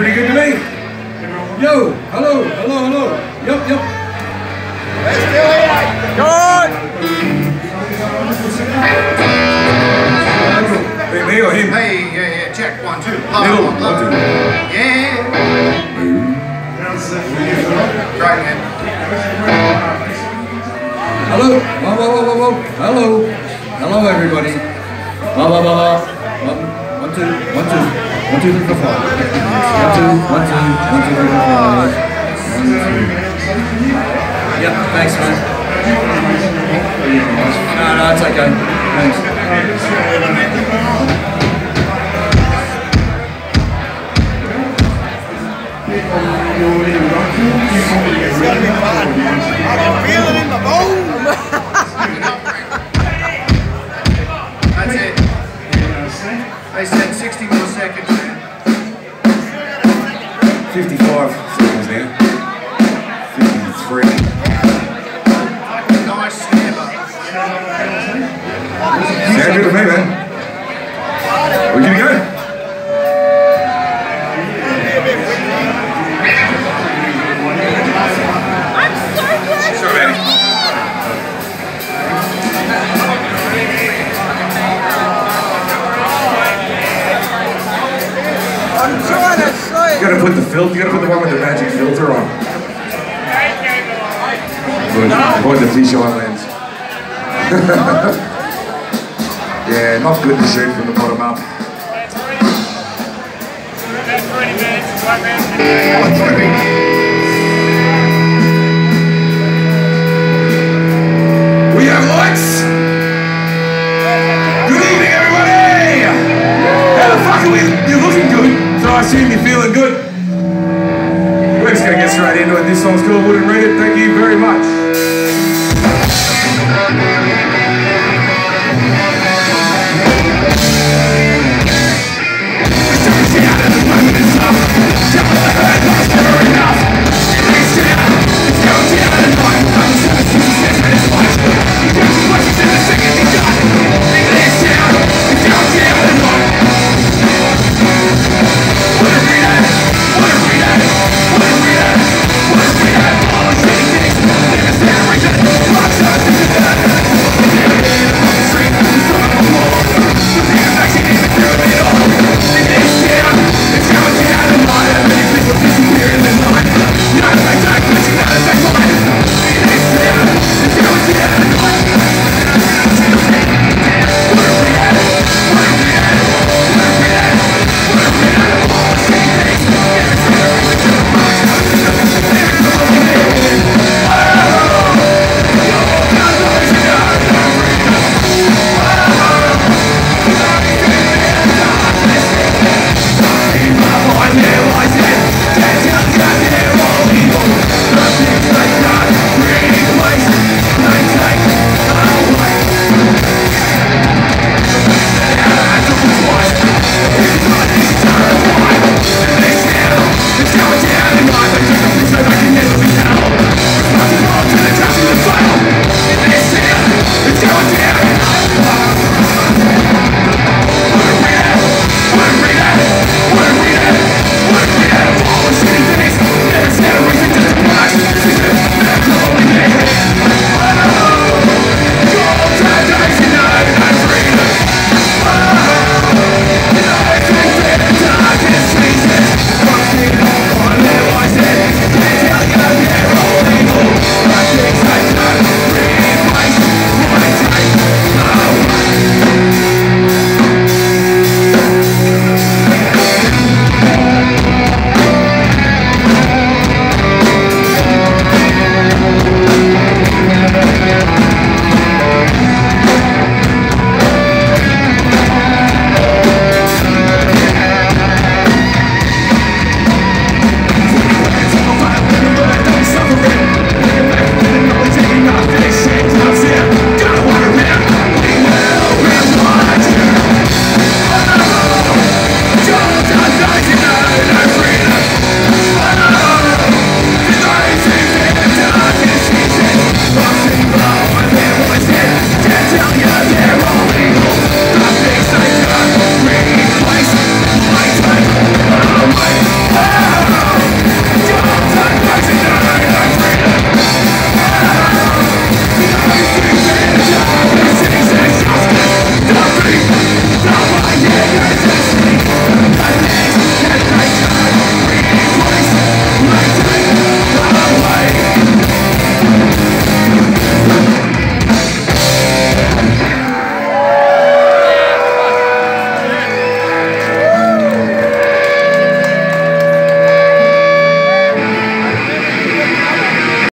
pretty good to me. Yo, hello, hello, hello. Yup, yup. Let's do Good. Hey, me or him? Hey, yeah, yeah, check, one, two. Love, love, love. one, two. Yeah. Right, man. Hello. Whoa, whoa, whoa, whoa, whoa. Hello. Hello, everybody. Blah, blah, blah, blah. One, one, two, one, two. One, two, three, four, five. One, two, one, two, one, two, three, four, five. One, two. Yep, thanks, man. No, no, it's okay. Thanks. 55 seconds now. 53. Nice good to man. We're gonna go. Filter, you gotta put the one with the magic filter on. Avoid, avoid the fisheye lens. yeah, not good to shoot from the bottom up.